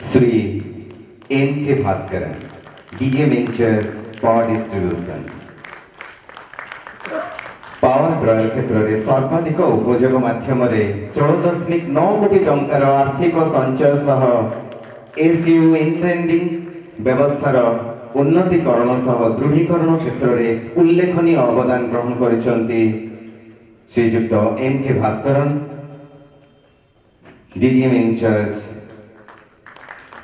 श्री एन के भास्कर डीजे मेन्चर्स पर डिस्ट्रीब्यूशन ପାୱାର ଡ୍ରୟଲ କ୍ଷେତ୍ରରେ ସର୍ବାଧିକ ଉପଯୋଗ ମାଧ୍ୟମରେ ଷୋହଳ ଦଶମିକ ନଅ କୋଟି ଟଙ୍କାର ଆର୍ଥିକ ସଞ୍ଚୟ ସହ ଏସ୍ୟୁ ଇନ୍ଟ୍ରେଣ୍ଡିଂ ବ୍ୟବସ୍ଥାର ଉନ୍ନତିକରଣ ସହ ଦୃଢ଼ୀକରଣ କ୍ଷେତ୍ରରେ ଉଲ୍ଲେଖନୀୟ ଅବଦାନ ଗ୍ରହଣ କରିଛନ୍ତି Shriyukta M K Bhaskaran DGM in charge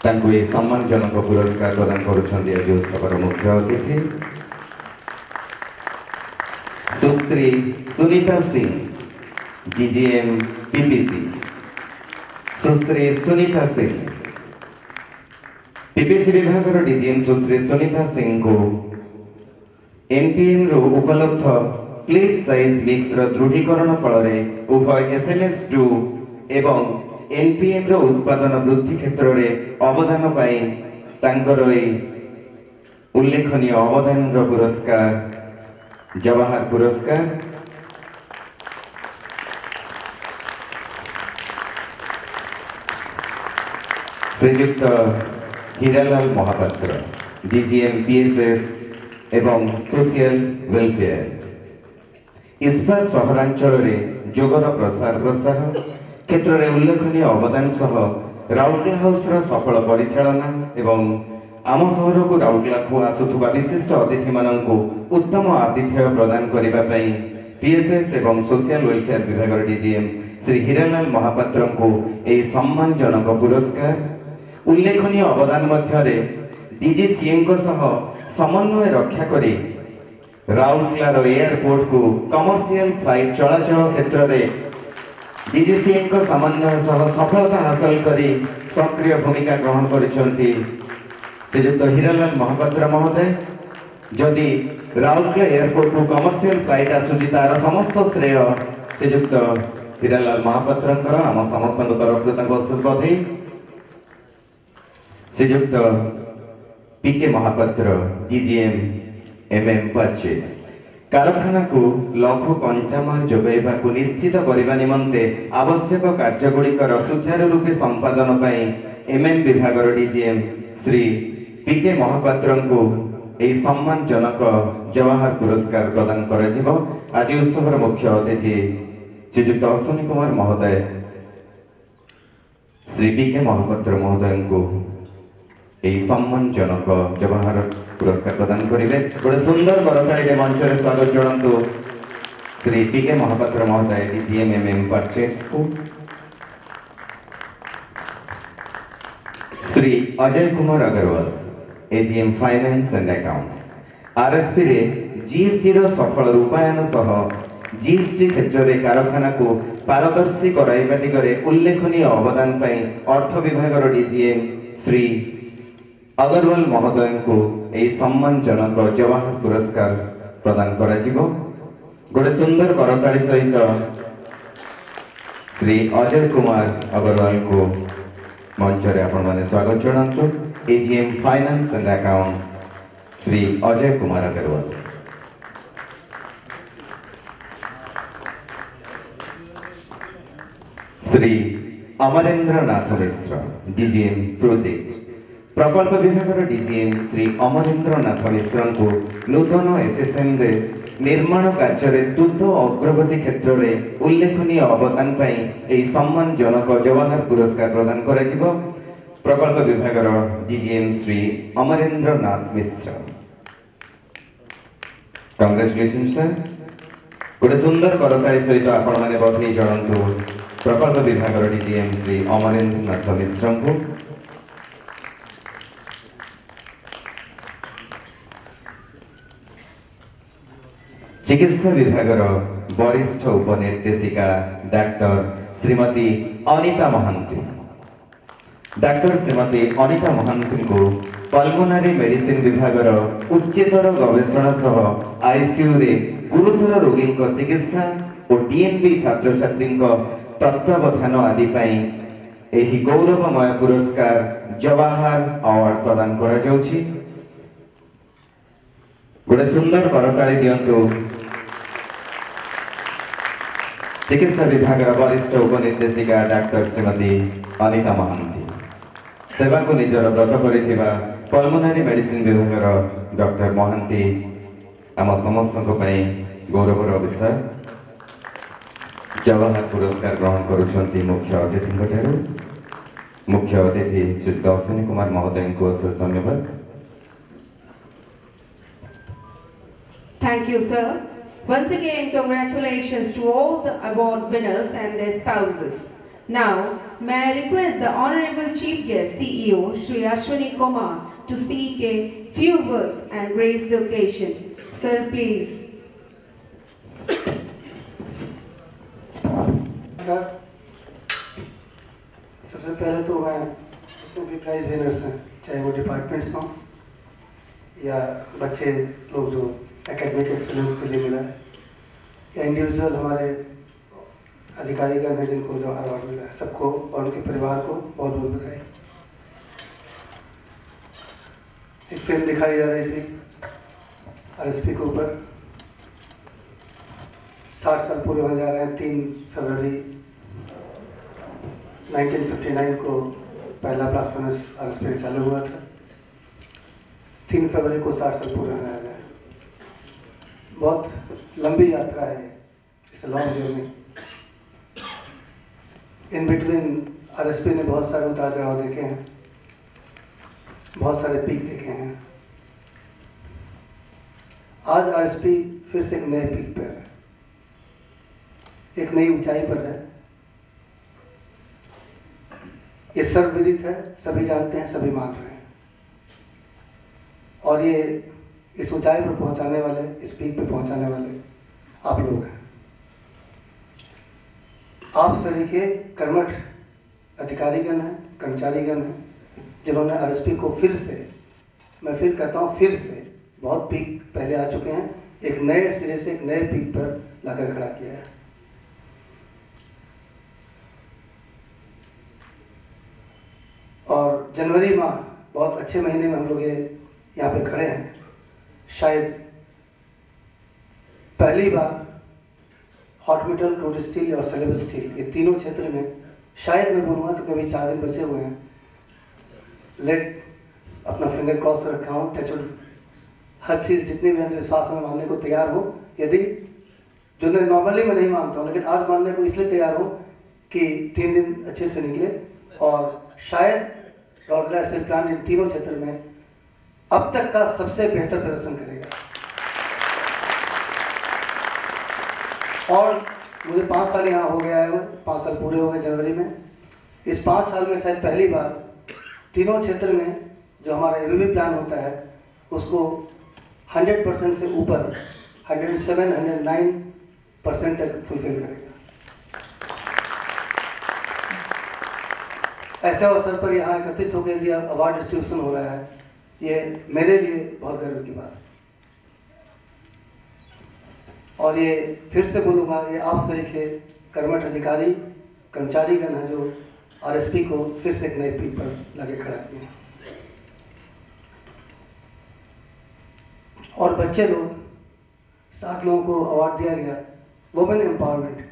ତାଙ୍କୁ ଏହି ସମ୍ମାନଜନକ ପୁରସ୍କାର ପ୍ରଦାନ କରୁଛନ୍ତି ଆଜି ଉତ୍ସବର ମୁଖ୍ୟ ଅତିଥି সুশ্রী Sunita Singh, DGM PPC Sushri Sunita Singh. PPC বিভাগর DGM সুশ্রী সুনিতা সিংকু এনপিএমরু উপলব্ধ ক্লিট সাইজ মিক্সর দৃঢ়ীকরণ ফলরে উভয় এসএমএস টু এবং এনপিএমর উৎপাদন বৃদ্ধি ক্ষেত্রে অবদান পাই তাঙ্কর এই উল্লেখনীয় অবদানর পুরস্কার। জওয়াহার পুরস্কার শ্রীযুক্ত হীরালাল মহাপাত্র ডিজিএম পিএসএস এবং সোশিয়াল ওয়েলফেয়ার ইস্পাত সহরাঞ্চলের যোগর প্রসার প্রসার ক্ষেত্রে উল্লেখনীয় অবদান সহ রাউরকেলা হাউসর সফল পরিচালনা এবং আম সহরকু রাউরকেলাকু আসুথিবা বিশিষ্ট অতিথি মানুষ ସହରକୁ ରାଉରକେଲାକୁ ଆସୁଥିବା ବିଶିଷ୍ଟ ଅତିଥିମାନଙ୍କୁ ଉତ୍ତମ ଆତିଥ୍ୟ ପ୍ରଦାନ କରିବା ପାଇଁ ପିଏସ୍ଏସ୍ ଏବଂ ସୋସିଆଲ ୱେଲଫେୟାର ବିଭାଗର ଡିଜିଏମ୍ ଶ୍ରୀ ହୀରାଲାଲ ମହାପାତ୍ରଙ୍କୁ ଏହି ସମ୍ମାନଜନକ ପୁରସ୍କାର ଉଲ୍ଲେଖନୀୟ ଅବଦାନ ମଧ୍ୟରେ ଡିଜିସିଏଙ୍କ ସହ ସମନ୍ୱୟ ରକ୍ଷା କରି ରାଉରକେଲାର ଏୟାରପୋର୍ଟକୁ କମର୍ସିଆଲ ଫ୍ଲାଇଟ୍ ଚଳାଚଳ କ୍ଷେତ୍ରରେ ଡିଜିସିଏଙ୍କ ସମନ୍ୱୟ ସହ ସଫଳତା ହାସଲ କରି ସକ୍ରିୟ ଭୂମିକା ଗ୍ରହଣ କରିଛନ୍ତି ଶ୍ରୀଯୁକ୍ତ ହୀରାଲାଲ ମହାପାତ୍ର ମହୋଦୟ ଯଦି ରାଉରକେଲା ଏୟାରପୋର୍ଟକୁ କମର୍ସିଆଲ ଫ୍ଲାଇଟ୍ ଆସୁଛି ତାର ସମସ୍ତ ଶ୍ରେୟ ଶ୍ରୀଯୁକ୍ତ ହୀରାଲାଲ ମହାପାତ୍ରଙ୍କର ଆମ ସମସ୍ତଙ୍କ ତରଫରୁ ତାଙ୍କୁ ଅଶେଷ ବଧେଇ Shriyukta P K Mahapatra DGM MM purchase କାରଖାନାକୁ ଲଘୁ କଞ୍ଚାମାଲ ଯୋଗାଇବାକୁ ନିଶ୍ଚିତ କରିବା ନିମନ୍ତେ ଆବଶ୍ୟକ କାର୍ଯ୍ୟଗୁଡ଼ିକର ସୁଚାରୁ ରୂପେ ସମ୍ପାଦନ ପାଇଁ ଏମ୍ଏମ୍ ବିଭାଗର ଡିଜିଏମ୍ ଶ୍ରୀ ପି କେ ମହାପାତ୍ରଙ୍କୁ ଏହି ସମ୍ମାନଜନକ ଜବାହର ପୁରସ୍କାର ପ୍ରଦାନ କରାଯିବ ଆଜି ଉତ୍ସବର ମୁଖ୍ୟ ଅତିଥି ଶ୍ରୀଯୁକ୍ତ ଅଶ୍ୱନୀ କୁମାର ମହୋଦୟ ଶ୍ରୀ ପି କେ ମହାପାତ୍ର ମହୋଦୟଙ୍କୁ ଏହି ସମ୍ମାନଜନକ ଜବାହର ପୁରସ୍କାର ପ୍ରଦାନ କରିବେ ଗୋଟେ ସୁନ୍ଦର କରତାଳିରେ ମଞ୍ଚରେ ସ୍ୱାଗତ ଜଣାନ୍ତୁ ଶ୍ରୀ ପି କେ ମହାପାତ୍ର ମହୋଦୟ DGM M M ପରଚେଜକୁ Shri Ajay Kumar Agarwal AGM finance and accounts ଆର୍ଏସ୍ପିରେ ଜିଏସ୍ଟିର ସଫଳ ରୂପାୟନ ସହ ଜିଏସ୍ଟି କ୍ଷେତ୍ରରେ କାରଖାନାକୁ ପାରଦର୍ଶୀ କରାଇବା ଦିଗରେ ଉଲ୍ଲେଖନୀୟ ଅବଦାନ ପାଇଁ ଅର୍ଥ ବିଭାଗର ଡିଜିଏମ୍ ଶ୍ରୀ ଅଗରୱାଲ ମହୋଦୟଙ୍କୁ ଏହି ସମ୍ମାନଜନକ ଜବାହର ପୁରସ୍କାର ପ୍ରଦାନ କରାଯିବ ଗୋଟେ ସୁନ୍ଦର କରତାଳି ସହିତ ଶ୍ରୀ ଅଜୟ କୁମାର ଅଗରୱାଲଙ୍କୁ ମଞ୍ଚରେ ଆପଣମାନେ ସ୍ୱାଗତ ଜଣାନ୍ତୁ AGM finance and accounts Shri Ajay Kumar Agarwal Shri Amarendranath Mishra DGM project প্রকল্প বিভাগের ডিজিএম শ্রী অমরেন্দ্রনাথ মিশ্রଙ୍କୁ নূতন এচএসএমরে নির্মাণ কার্যরে দ্রুত অগ্রগতি ক্ষেত্রে উল্লেখনীয় অবদান পাই এই সম্মানজনক জওয়াহর পুরস্কার প্রদান করা ପ୍ରକଳ୍ପ ବିଭାଗର ଡିଜିଏମ୍ ଶ୍ରୀ ଅମରେନ୍ଦ୍ର ନାଥ ମିଶ୍ର କଂଗ୍ରାଚୁଲେସନ ସାର୍ ଗୋଟେ ସୁନ୍ଦର କରତାଳି ସହିତ ଆପଣମାନେ ବଧେଇ ଜଣାନ୍ତୁ ପ୍ରକଳ୍ପ ବିଭାଗର ଡିଜିଏମ୍ ଶ୍ରୀ ଅମରେନ୍ଦ୍ର ନାଥ ମିଶ୍ରଙ୍କୁ ଚିକିତ୍ସା ବିଭାଗର ବରିଷ୍ଠ ଉପନିର୍ଦ୍ଦେଶିକା ଡାକ୍ତର ଶ୍ରୀମତୀ ଅନିତା ମହାନ୍ତି ଡାକ୍ତର ଶ୍ରୀମତୀ ଅନିତା ମହାନ୍ତିଙ୍କୁ ପଲ୍ମୋନାରୀ ମେଡିସିନ ବିଭାଗର ଉଚ୍ଚତର ଗବେଷଣା ସହ ଆଇସିୟୁରେ ଗୁରୁତର ରୋଗୀଙ୍କ ଚିକିତ୍ସା ଓ ଟିଏନ୍ବି ଛାତ୍ରଛାତ୍ରୀଙ୍କ ତତ୍ତ୍ୱାବଧାନ ଆଦି ପାଇଁ ଏହି ଗୌରବମୟ ପୁରସ୍କାର ଜବାହାର ଆୱାର୍ଡ ପ୍ରଦାନ କରାଯାଉଛି ଗୋଟେ ସୁନ୍ଦର କରତାଳି ଦିଅନ୍ତୁ ଚିକିତ୍ସା ବିଭାଗର ବରିଷ୍ଠ ଉପନିର୍ଦ୍ଦେଶିକା ଡାକ୍ତର ଶ୍ରୀମତୀ ଅନିତା ମହାନ୍ତି ସେବାକୁ ନିଜର ବ୍ରତ କରିଥିବା ପଲ୍ମୋନାରୀ ମେଡିସିନ ବିଭାଗର ଡକ୍ଟର ମହାନ୍ତି ଆମ ସମସ୍ତଙ୍କ ପାଇଁ ଗୌରବର ବିଷୟ ଜବାହର ପୁରସ୍କାର ଗ୍ରହଣ କରୁଛନ୍ତି ମୁଖ୍ୟ ଅତିଥିଙ୍କ ଠାରୁ ମୁଖ୍ୟ ଅତିଥି ଶ୍ରୀ ଅଶ୍ୱିନୀ କୁମାର ମହୋଦୟଙ୍କୁ ଅଶେଷ ଧନ୍ୟବାଦ Thank you, sir. Once again, congratulations to all the award winners and their spouses. Now, may I request the Honorable Chief Guest, CEO, Sri Ashwini Kumar, to speak a few words and grace the occasion. Sir, please. नमस्कार सबसे पहले तो मैं जितने भी prize winners हैं चाहे वो डिपार्टमेंट्स हों या बच्चे लोग जो एकेडमिक एक्सलेंस के लिए मिला है या इंडिविजुअल हमारे अधिकारीगण हैं जिनको अवार्ड मिला। है सबको और उनके परिवार को बहुत बहुत बधाई। एक फ़िल्म दिखाई जा रही थी आर के ऊपर। साठ साल पूरे होने जा रहे हैं, तीन फरवरी 1959 को पहला ब्लास्ट फर्नेस आरएसपी चालू हुआ था। तीन फरवरी को साठ साल पूरे होने आ गए बहुत लंबी यात्रा है इस long journey in between RSP ने बहुत सारे उतार चढ़ाव देखे हैं। बहुत सारे पीक देखे हैं। आज आरएसपी फिर से एक नए पीक पर है। एक नई ऊंचाई पर है। ये सर्वविदित है, सभी जानते हैं, सभी मान रहे हैं। और ये इस ऊंचाई पर पहुँचाने वाले, इस पीक पर पहुँचाने वाले आप लोग हैं। आप सभी सरीखे कर्मठ अधिकारीगण हैं, कर्मचारीगण हैं, जिन्होंने आरएसपी को फिर से, मैं फिर कहता हूँ फिर से, बहुत पीक पहले आ चुके हैं, एक नए सिरे से एक नए पीक पर लाकर खड़ा किया है। और जनवरी माह, बहुत अच्छे महीने में हम लोग ये यहाँ पे खड़े हैं। शायद पहली बार मेटल क्रूड स्टील और सेलेबल स्टील, ये तीनों क्षेत्र में शायद मैं बोलूँगा तो कभी चार दिन बचे हुए हैं। लेट अपना फिंगर क्रॉस रखा हूँ टचवुड हर चीज़ जितनी भी अंधविश्वास में मानने को तैयार हो, यदि जो मैं नॉर्मली मैं नहीं मानता हूँ, लेकिन आज मानने को इसलिए तैयार हूँ कि तीन दिन अच्छे से निकले और शायद रौरला स्टील प्लांट इन तीनों क्षेत्र में अब तक का सबसे बेहतर प्रदर्शन करेगा। और मुझे पाँच साल यहाँ हो गया है, पाँच साल पूरे हो गए जनवरी में। इस पाँच साल में शायद पहली बार तीनों क्षेत्र में जो हमारा एबीबी प्लान होता है, उसको 100 परसेंट से ऊपर 107 109 परसेंट तक फुलफिल करेगा। ऐसे अवसर पर यहाँ एकत्रित होकर जो अवार्ड डिस्ट्रीब्यूशन हो रहा है। ये मेरे लिए बहुत गर्व की बात है। और ये फिर से बोलूँगा, ये आप तरीके कर्मठ अधिकारी, कर्मचारीगण हैं जो आरएसपी को फिर से एक नए पीक पर लगे खड़ा किए और बच्चे लोग, सात लोगों को अवार्ड दिया गया वुमेन एम्पावरमेंट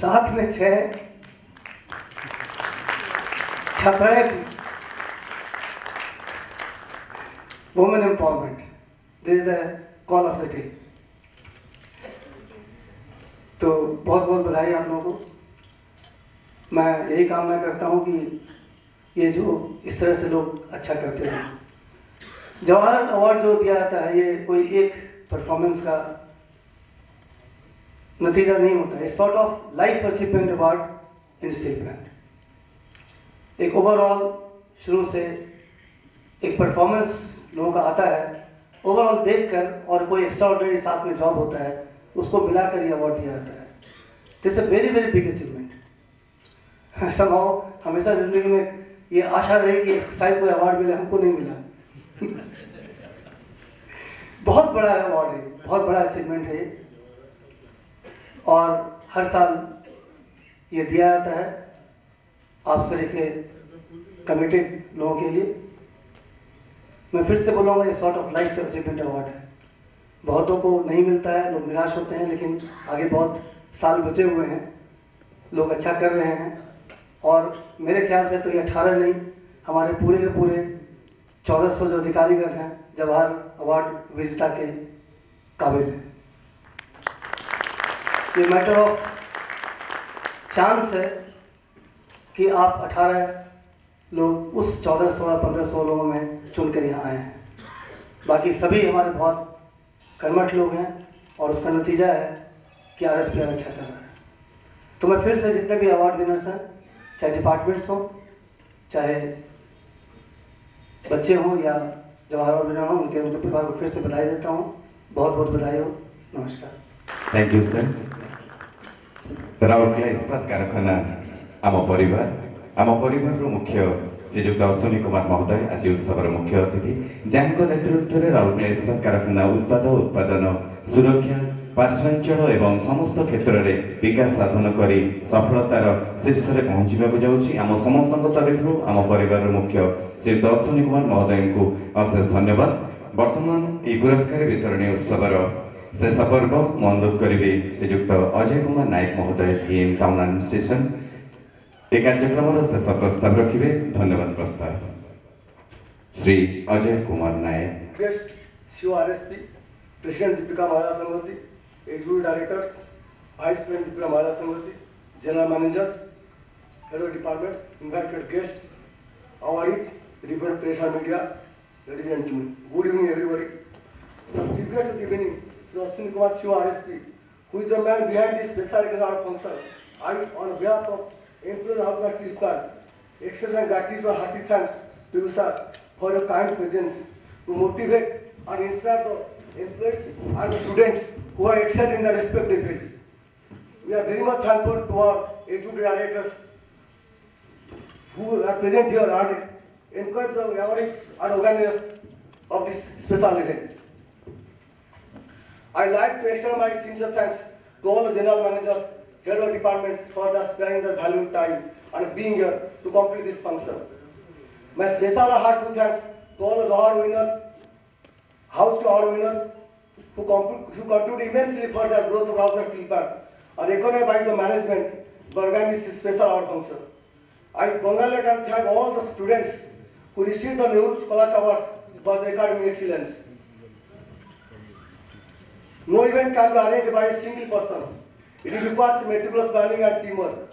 सात में छह छात्राएँ थी women empowerment this is the call of the day तो बहुत बहुत बधाई आप लोगों को। मैं यही कामना करता हूँ कि ये जो इस तरह से लोग अच्छा करते हैं जवाहर अवार्ड जो दिया जाता है, ये कोई एक परफॉर्मेंस का नतीजा नहीं होता। है sort of life achievement award in steel plant एक ओवरऑल शुरू से एक परफॉर्मेंस लोगों का आता है। ओवरऑल देखकर और कोई एक्स्ट्रा साथ में जॉब होता है उसको मिलाकर ये अवार्ड दिया जाता है। This a very very big achievement समाओ हमेशा ज़िंदगी में ये आशा रही कि शायद कोई अवार्ड मिले, हमको नहीं मिला। बहुत बड़ा अवार्ड है, बहुत बड़ा अचीवमेंट है और हर साल ये दिया जाता है आप सभी के कमिटेड लोगों के लिए। मैं फिर से बोलूँगा, ये sort of life achievement award है। बहुतों को नहीं मिलता है, लोग निराश होते हैं, लेकिन आगे बहुत साल बचे हुए हैं, लोग अच्छा कर रहे हैं। और मेरे ख्याल से तो ये अठारह नहीं, हमारे पूरे के पूरे चौदह सौ जो अधिकारीगण हैं, जवाहर अवार्ड विजेता के काबिल हैं। ये मैटर ऑफ़ चांस है कि आप 18 लोग उस चौदह सौ या 1500 लोगों में चुनकर यहाँ आए हैं। बाकी सभी हमारे बहुत कर्मठ लोग हैं और उसका नतीजा है कि आर एस पी अच्छा कर रहा है। तो मैं फिर से जितने भी अवार्ड विनर्स हैं चाहे डिपार्टमेंट्स हों, चाहे बच्चे हों या जवाहरलाल विनर हों, उनके उनके परिवार को फिर से बधाई देता हूँ। बहुत बहुत बधाई हो। नमस्कार। थैंक यू सर ରାଉରକେଲା इस्पात कारखाना आम परिवार। आम परिवार मुख्य ଶ୍ରୀଯୁକ୍ତ ଅଶ୍ୱିନୀ କୁମାର ମହୋଦୟ ଆଜି ଉତ୍ସବର ମୁଖ୍ୟ ଅତିଥି। ଯାହାଙ୍କ ନେତୃତ୍ୱରେ ରାଉରକେଲା ଇସ୍ପାତ କାରଖାନା ଉତ୍ପାଦ ଉତ୍ପାଦନ ସୁରକ୍ଷା ପାର୍ଶ୍ୱଞ୍ଚଳ ଏବଂ ସମସ୍ତ କ୍ଷେତ୍ରରେ ବିକାଶ ସାଧନ କରି ସଫଳତାର ଶୀର୍ଷରେ ପହଞ୍ଚିବାକୁ ଯାଉଛି ଆମ ସମସ୍ତଙ୍କ ତରଫରୁ ଆମ ପରିବାରର ମୁଖ୍ୟ ଶ୍ରୀଯୁକ୍ତ ଅଶ୍ୱିନୀ କୁମାର ମହୋଦୟଙ୍କୁ ଅଶେଷ ଧନ୍ୟବାଦ। ବର୍ତ୍ତମାନ ଏହି ପୁରସ୍କାର ବିତରଣୀ ଉତ୍ସବର ଶେଷ ପର୍ବ ମୁଁ ଅନୁରୋଧ କରିବି ଶ୍ରୀଯୁକ୍ତ ଅଜୟ କୁମାର ନାୟକ ମହୋଦୟ ଜିଏମ୍ ଟାଉନ୍ ଆଡମିନିଷ୍ଟ୍ରେସନ या कार्यक्रम शेष प्रस्ताव रखिए धन्यवाद प्रस्ताव। Shri Ajay Kumar Nayak. Guest CO R S P president Deepika Maharaj Smriti executive directors vice president Deepika Maharaj Smriti general managers hello department invited guest awardees report press media ladies and gentleman good evening everybody CPS this evening Shri Ashwin Kumar CO R S P who is the man behind this special function I on behalf of employees of the my gratitude and hearty thanks to you, sir, for your kind presence to motivate and inspire the employees and students who are excelled in their respective fields. We are very much thankful to our executive directors who are present here and encourage the awardees and organizers of this special event. I'd like to extend my sincere thanks to all the general managers, head departments for their sparing their valuable time and being here to complete this function. My special heartfelt thanks to all the award winners, house to award winners who, who contribute immensely for the growth of Router Steel Plant and recognized by the management to organize this special award function. I congratulate and thank all the students who received the Nehru Scholars Awards for their academic excellence. No event can be arranged by a single person. It requires meticulous planning and teamwork.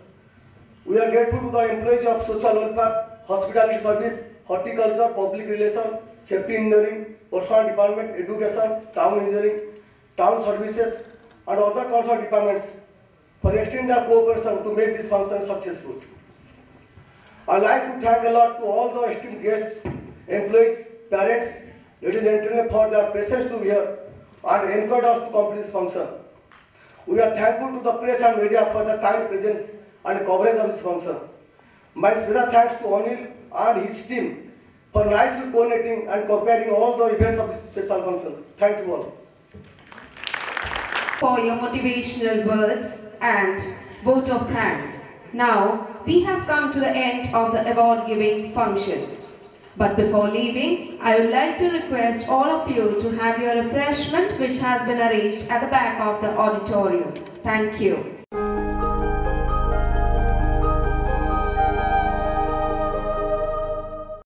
We are grateful to the employees of social welfare, hospitality service, horticulture, public relations, safety engineering, personnel department, education, town engineering, town services, and other concerned departments for extending their cooperation to make this function successful. I'd like to thank a lot to all the esteemed guests, employees, parents, ladies and gentlemen for their presence to here and encourage us to complete this function. We are thankful to the press and media for the kind presence and coverage of this function. My special thanks to Anil and his team for nicely coordinating and comparing all the events of this special function. Thank you all. for your motivational words and vote of thanks. Now, we have come to the end of the award giving function. But before leaving, I would like to request all of you to have your refreshment which has been arranged at the back of the auditorium. Thank you.